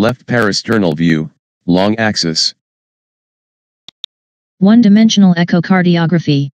Left parasternal view, long axis. One-dimensional echocardiography.